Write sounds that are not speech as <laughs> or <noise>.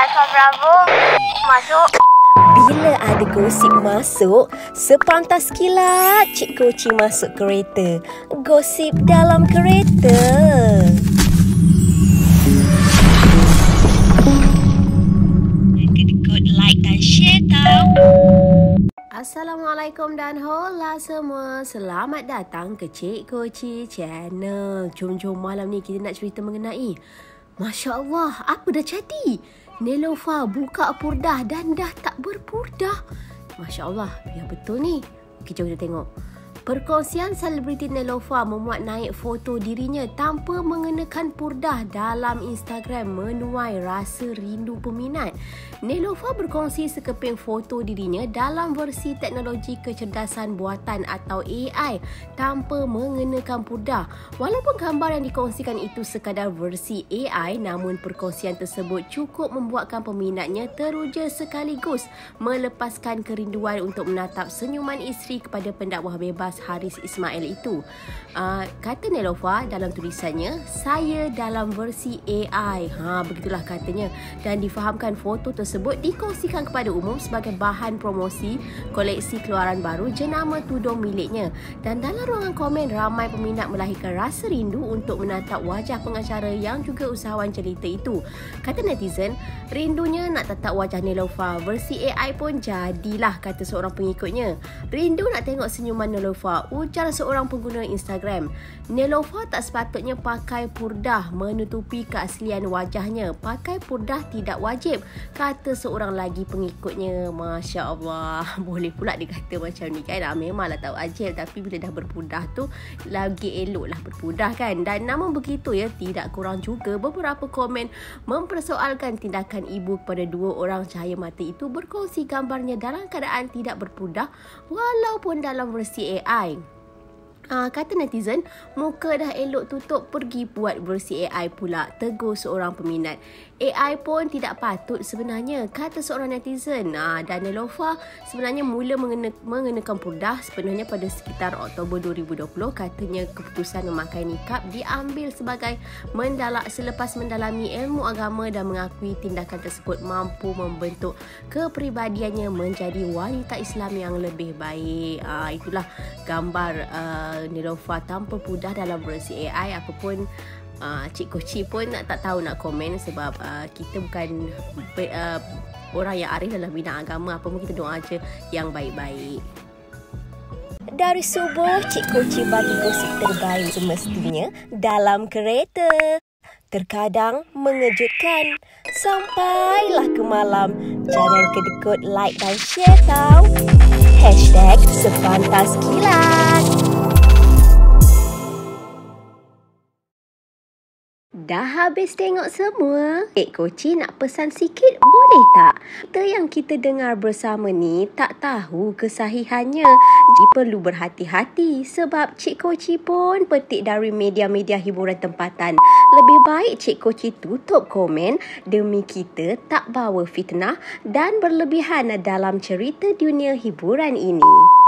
Alfa Bravo masuk. Bila ada gosip masuk, sepantas kilat Cik Koci masuk kereta. Gosip dalam kereta. Kedekut like dan share tau. Assalamualaikum dan hola semua. Selamat datang ke Cik Koci Channel. Jom-jom malam ni kita nak cerita mengenai Masya Allah, apa dah jadi? Nelofa buka purdah dan dah tak berpurdah. Masya Allah, yang betul ni. Okey, jom kita tengok. Perkongsian selebriti Nelofa memuat naik foto dirinya tanpa mengenakan purdah dalam Instagram menuai rasa rindu peminat. Nelofa berkongsi sekeping foto dirinya dalam versi teknologi kecerdasan buatan atau AI tanpa mengenakan purdah. Walaupun gambar yang dikongsikan itu sekadar versi AI namun perkongsian tersebut cukup membuatkan peminatnya teruja sekaligus melepaskan kerinduan untuk menatap senyuman isteri kepada pendakwah bebas Abbas Haris Ismail itu. Uh, kata Nelofa dalam tulisannya, saya dalam versi AI. Ha, begitulah katanya. Dan difahamkan foto tersebut dikongsikan kepada umum sebagai bahan promosi koleksi keluaran baru jenama tudung miliknya. Dan dalam ruangan komen, ramai peminat melahirkan rasa rindu untuk menatap wajah pengacara yang juga usahawan cerita itu. Kata netizen, rindunya nak tatap wajah Nelofa. Versi AI pun jadilah, kata seorang pengikutnya. Rindu nak tengok senyuman Nelofa Nelofa, ujar seorang pengguna Instagram. Nelofa tak sepatutnya pakai purdah menutupi keaslian wajahnya. Pakai purdah tidak wajib, kata seorang lagi pengikutnya. Masya Allah, <laughs> boleh pula dikata macam ni kan. Ah, memanglah tak wajib tapi bila dah berpurdah tu, lagi eloklah berpurdah kan. Dan namun begitu ya, tidak kurang juga beberapa komen mempersoalkan tindakan ibu kepada dua orang cahaya mata itu berkongsi gambarnya dalam keadaan tidak berpurdah walaupun dalam versi AI AI. Uh, kata netizen, muka dah elok tutup pergi buat versi AI pula, tegur seorang peminat. AI pun tidak patut sebenarnya, kata seorang netizen. Uh, dan Nelofa sebenarnya mula mengena, mengenakan purdah sepenuhnya pada sekitar Oktober 2020. Katanya keputusan memakai nikab diambil sebagai mendalak selepas mendalami ilmu agama dan mengakui tindakan tersebut mampu membentuk kepribadiannya menjadi wanita Islam yang lebih baik. Uh, itulah gambar uh, Nelofa tanpa purdah dalam versi AI apapun uh, Cik Koci pun tak tahu nak komen sebab uh, kita bukan uh, orang yang arif dalam bidang agama apa pun kita doa aja yang baik-baik. Dari subuh, Cik Koci bagi gosip terbaik semestinya dalam kereta. Terkadang mengejutkan. Sampailah ke malam. Jangan kedekut like dan share tau. Hashtag sepantas kilat. Dah habis tengok semua? Cik Koci nak pesan sikit boleh tak? Kita yang kita dengar bersama ni tak tahu kesahihannya. Jadi perlu berhati-hati sebab Cik Koci pun petik dari media-media hiburan tempatan. Lebih baik Cik Koci tutup komen demi kita tak bawa fitnah dan berlebihan dalam cerita dunia hiburan ini.